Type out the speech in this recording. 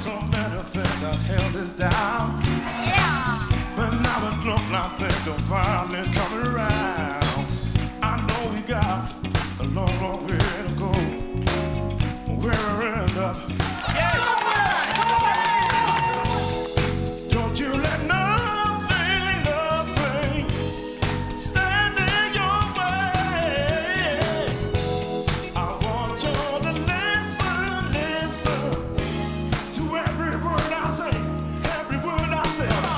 So many things that held us down. Yeah. But now it looks like things are finally coming around. I know we got a long, long way. myself.